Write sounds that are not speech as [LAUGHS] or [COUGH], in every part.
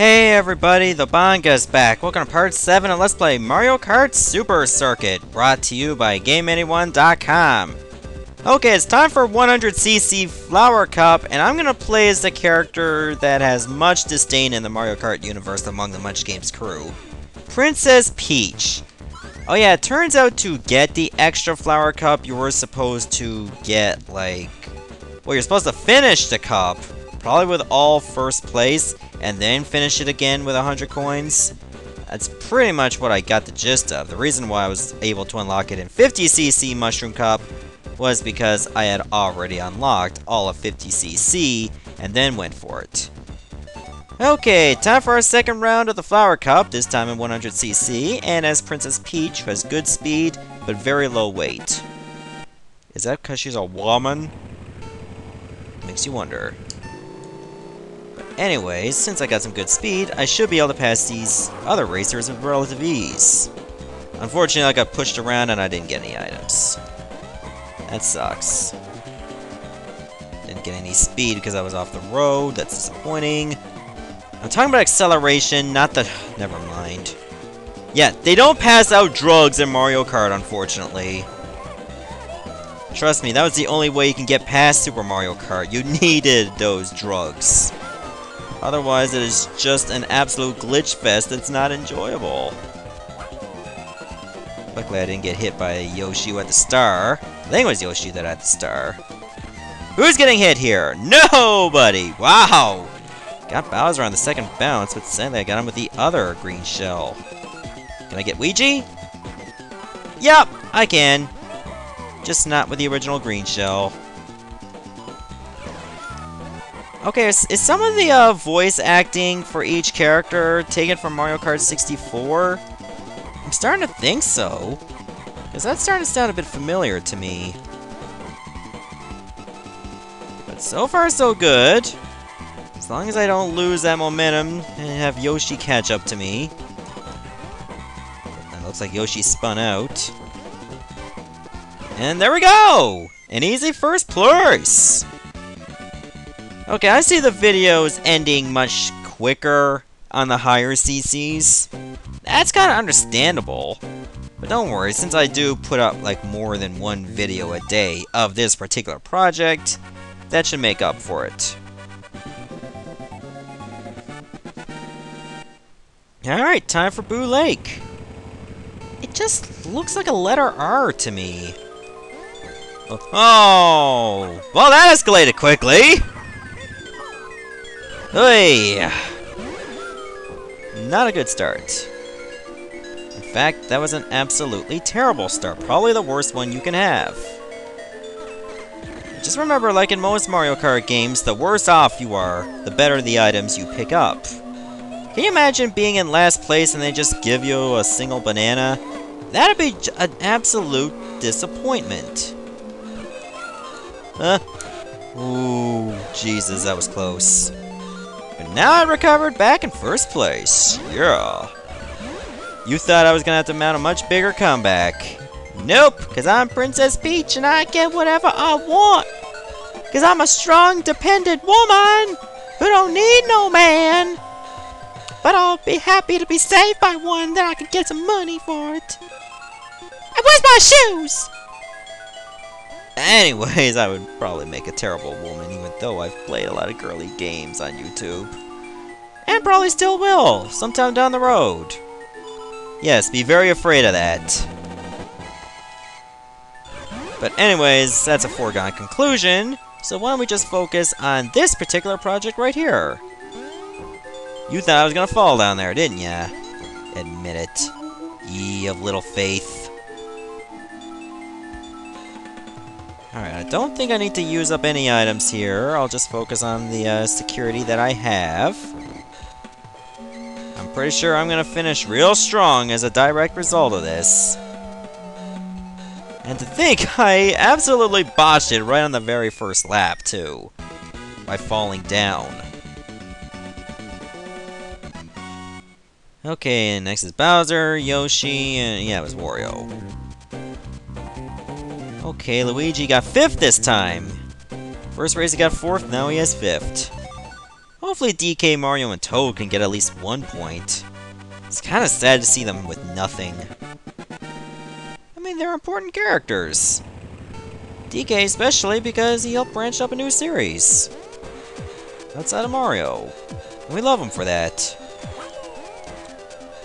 Hey everybody, the Bangaa's back. Welcome to part 7 of Let's Play Mario Kart Super Circuit, brought to you by GameAnyone.com. Okay, it's time for 100cc Flower Cup, and I'm gonna play as the character that has much disdain in the Mario Kart universe among the Munch Games crew. Princess Peach. Oh yeah, it turns out to get the extra Flower Cup, you were supposed to get, like... Well, you're supposed to finish the cup, probably with all first place, and then finish it again with 100 coins. That's pretty much what I got the gist of. The reason why I was able to unlock it in 50cc Mushroom Cup was because I had already unlocked all of 50cc and then went for it. Okay, time for our second round of the Flower Cup, this time in 100cc, and as Princess Peach, who has good speed, but very low weight. Is that because she's a woman? Makes you wonder. Anyways, since I got some good speed, I should be able to pass these other racers with relative ease. Unfortunately, I got pushed around and I didn't get any items. That sucks. Didn't get any speed because I was off the road, that's disappointing. I'm talking about acceleration, not the... [SIGHS] never mind. Yeah, they don't pass out drugs in Mario Kart, unfortunately. Trust me, that was the only way you can get past Super Mario Kart. You [LAUGHS] needed those drugs. Otherwise, it is just an absolute glitch fest that's not enjoyable. Luckily, I didn't get hit by Yoshi at the star. I think it was Yoshi that had the star. Who's getting hit here? Nobody! Wow! Got Bowser on the second bounce, but sadly I got him with the other green shell. Can I get Luigi? Yep, I can. Just not with the original green shell. Okay, is, is some of the uh, voice acting for each character taken from Mario Kart 64? I'm starting to think so. Because that's starting to sound a bit familiar to me. But so far, so good. As long as I don't lose that momentum and have Yoshi catch up to me. That looks like Yoshi spun out. And there we go! An easy first place! Okay, I see the videos ending much quicker on the higher CCs. That's kind of understandable. But don't worry, since I do put up like more than one video a day of this particular project, that should make up for it. Alright, time for Boo Lake. It just looks like a letter R to me. Oh, well that escalated quickly! Hey! Not a good start. In fact, that was an absolutely terrible start. Probably the worst one you can have. Just remember, like in most Mario Kart games, the worse off you are, the better the items you pick up. Can you imagine being in last place and they just give you a single banana? That'd be an absolute disappointment. Huh? Ooh, Jesus, that was close. Now I recovered back in first place. Yeah. You thought I was gonna have to mount a much bigger comeback. Nope, because I'm Princess Peach and I get whatever I want. Because I'm a strong, dependent woman who don't need no man. But I'll be happy to be saved by one that I can get some money for it. And where's my shoes? Anyways, I would probably make a terrible woman even though I've played a lot of girly games on YouTube. And probably still will, sometime down the road. Yes, be very afraid of that. But anyways, that's a foregone conclusion, so why don't we just focus on this particular project right here. You thought I was gonna fall down there, didn't ya? Admit it. Ye of little faith. Alright, I don't think I need to use up any items here. I'll just focus on the uh, security that I have. I'm pretty sure I'm to finish real strong as a direct result of this. And to think, [LAUGHS] I absolutely botched it right on the very first lap, too. By falling down. Okay, next is Bowser, Yoshi, and yeah, it was Wario. Okay, Luigi got fifth this time. First race he got fourth, now he has fifth. Hopefully DK, Mario, and Toad can get at least one point. It's kind of sad to see them with nothing. I mean, they're important characters. DK especially because he helped branch up a new series. Outside of Mario. And we love him for that.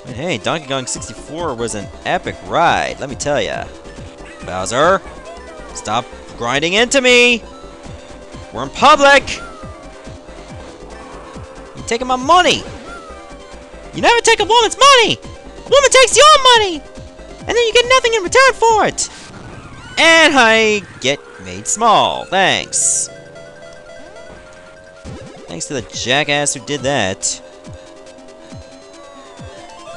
And hey, Donkey Kong 64 was an epic ride, let me tell ya. Bowser, stop grinding into me! We're in public! You're taking my money! You never take a woman's money! A woman takes your money! And then you get nothing in return for it! And I get made small. Thanks. Thanks to the jackass who did that.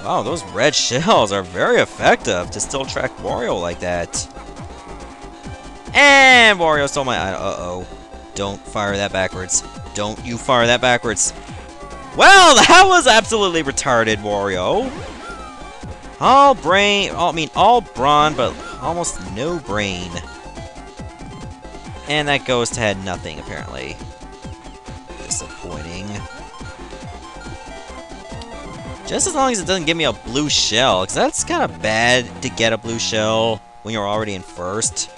Wow, those red [LAUGHS] shells are very effective to still track Wario like that. And Wario stole my Uh-oh. Don't fire that backwards. Don't you fire that backwards. Well, [LAUGHS] that was absolutely retarded, Wario. All brain, all, I mean, all brawn, but almost no brain. And that ghost had nothing, apparently. Disappointing. Just as long as it doesn't give me a blue shell, because that's kind of bad to get a blue shell when you're already in first.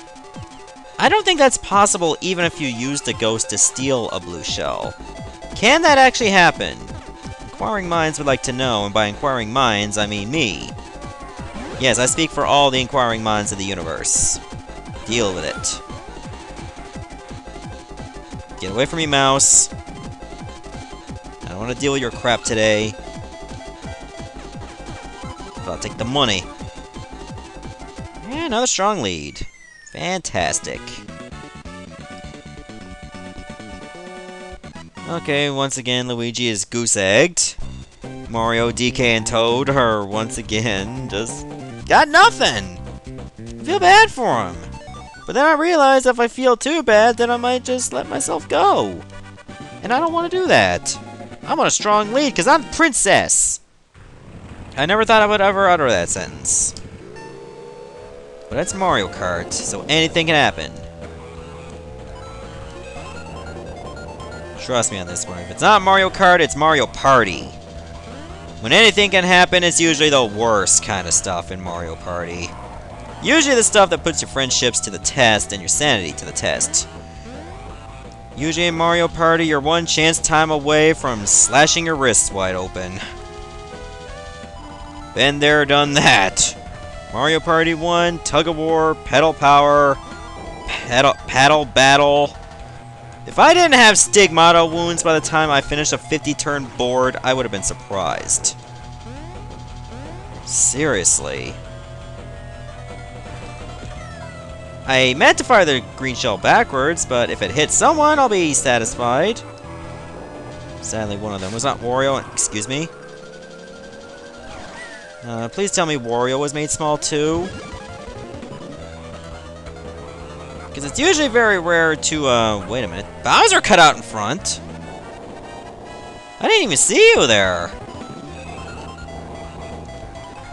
I don't think that's possible even if you use the ghost to steal a blue shell. Can that actually happen? Inquiring minds would like to know, and by inquiring minds, I mean me. Yes, I speak for all the inquiring minds of the universe. Deal with it. Get away from me, mouse. I don't want to deal with your crap today. I'll take the money. Another strong lead. Fantastic. Okay, once again, Luigi is goose-egged. Mario, DK, and Toad are once again just got nothing. I feel bad for him. But then I realize if I feel too bad, then I might just let myself go. And I don't want to do that. I'm on a strong lead because I'm princess. I never thought I would ever utter that sentence. But it's Mario Kart, so anything can happen. Trust me on this one. If it's not Mario Kart, it's Mario Party. When anything can happen, it's usually the worst kind of stuff in Mario Party. Usually the stuff that puts your friendships to the test and your sanity to the test. Usually in Mario Party, you're one chance time away from slashing your wrists wide open. Been there, done that. Mario Party 1, Tug of War, Pedal Power, Pedal, paddle Battle. If I didn't have Stigmata wounds by the time I finished a 50-turn board, I would have been surprised. Seriously. I meant to fire the green shell backwards, but if it hits someone, I'll be satisfied. Sadly, one of them was not Wario. Excuse me. Uh, please tell me Wario was made small too. Because it's usually very rare to, uh, wait a minute. Bowser cut out in front. I didn't even see you there.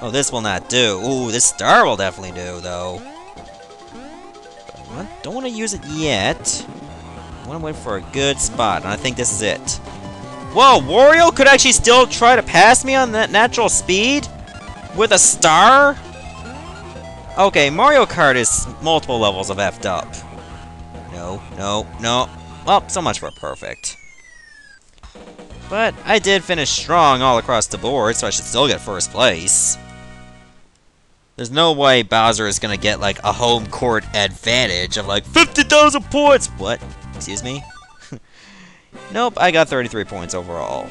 Oh, this will not do. Ooh, this star will definitely do, though. But don't want to use it yet. I want to wait for a good spot, and I think this is it. Whoa, Wario could actually still try to pass me on that natural speed? With a star? Okay, Mario Kart is multiple levels of effed up. No, no, no. Well, so much for perfect. But I did finish strong all across the board, so I should still get first place. There's no way Bowser is gonna get, like, a home court advantage of, like, 50,000 points! What? Excuse me? [LAUGHS] nope, I got 33 points overall.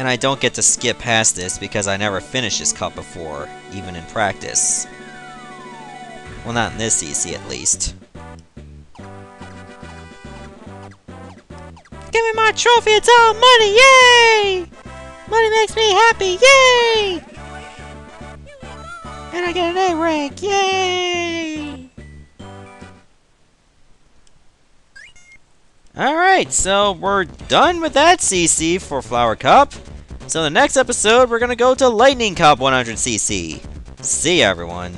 And I don't get to skip past this because I never finished this cup before, even in practice. Well, not in this CC at least. Give me my trophy, it's all money, yay! Money makes me happy, yay! And I get an A rank, yay! Alright, so we're done with that CC for Flower Cup. So the next episode, we're gonna go to Lightning Cup 100cc. See ya, everyone.